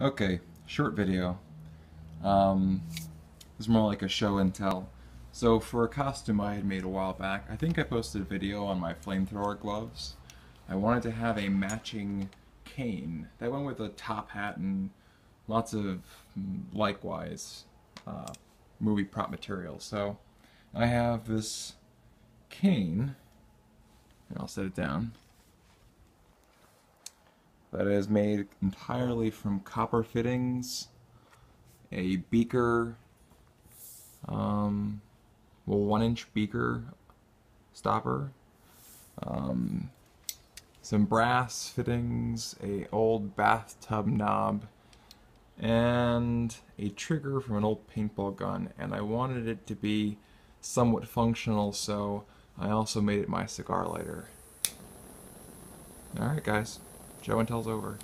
Okay, short video. Um, it's more like a show and tell. So for a costume I had made a while back, I think I posted a video on my flamethrower gloves. I wanted to have a matching cane that went with a top hat and lots of mm, likewise uh, movie prop material. So I have this cane, and I'll set it down that is made entirely from copper fittings, a beaker, um, well, one inch beaker stopper, um, some brass fittings, a old bathtub knob, and a trigger from an old paintball gun. And I wanted it to be somewhat functional, so I also made it my cigar lighter. Alright guys, Show and tell's over.